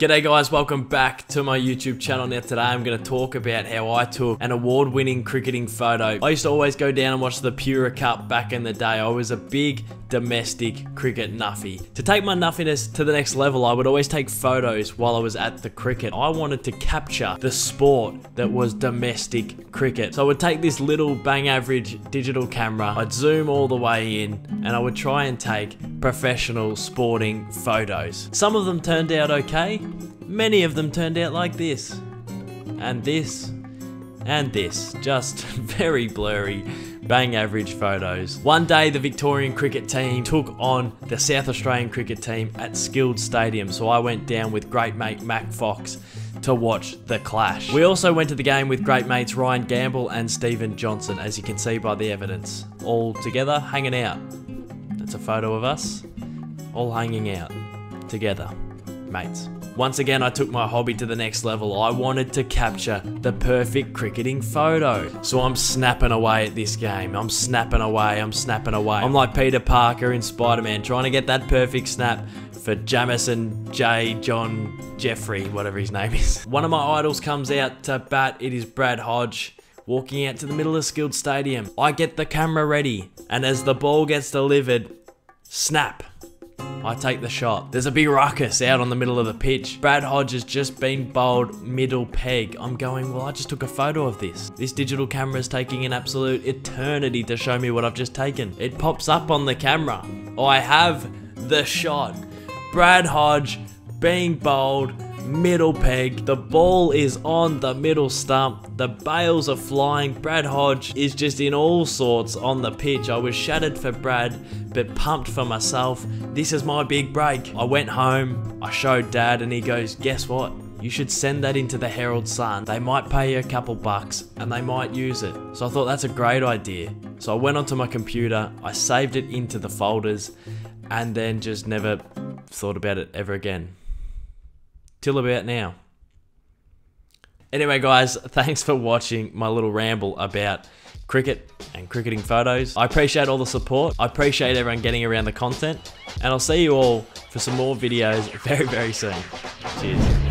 G'day guys, welcome back to my YouTube channel. Now today I'm going to talk about how I took an award-winning cricketing photo. I used to always go down and watch the Pura Cup back in the day. I was a big domestic cricket nuffy. To take my nuffiness to the next level, I would always take photos while I was at the cricket. I wanted to capture the sport that was domestic cricket. So I would take this little bang average digital camera, I'd zoom all the way in, and I would try and take professional sporting photos. Some of them turned out okay, Many of them turned out like this. And this. And this. Just very blurry, bang average photos. One day the Victorian cricket team took on the South Australian cricket team at Skilled Stadium. So I went down with great mate Mac Fox to watch the clash. We also went to the game with great mates Ryan Gamble and Stephen Johnson, as you can see by the evidence. All together, hanging out. That's a photo of us, all hanging out, together, mates. Once again, I took my hobby to the next level. I wanted to capture the perfect cricketing photo. So I'm snapping away at this game. I'm snapping away, I'm snapping away. I'm like Peter Parker in Spider-Man, trying to get that perfect snap for Jamison J. John Jeffrey, whatever his name is. One of my idols comes out to bat. It is Brad Hodge walking out to the middle of Skilled Stadium. I get the camera ready, and as the ball gets delivered, snap. I take the shot. There's a big ruckus out on the middle of the pitch. Brad Hodge has just been bowled middle peg. I'm going, well, I just took a photo of this. This digital camera is taking an absolute eternity to show me what I've just taken. It pops up on the camera. I have the shot. Brad Hodge being bowled middle peg. The ball is on the middle stump. The bails are flying. Brad Hodge is just in all sorts on the pitch. I was shattered for Brad, but pumped for myself. This is my big break. I went home, I showed dad, and he goes, Guess what? You should send that into the Herald Sun. They might pay you a couple bucks and they might use it. So I thought that's a great idea. So I went onto my computer, I saved it into the folders, and then just never thought about it ever again till about now. Anyway, guys, thanks for watching my little ramble about cricket and cricketing photos. I appreciate all the support. I appreciate everyone getting around the content. And I'll see you all for some more videos very, very soon. Cheers.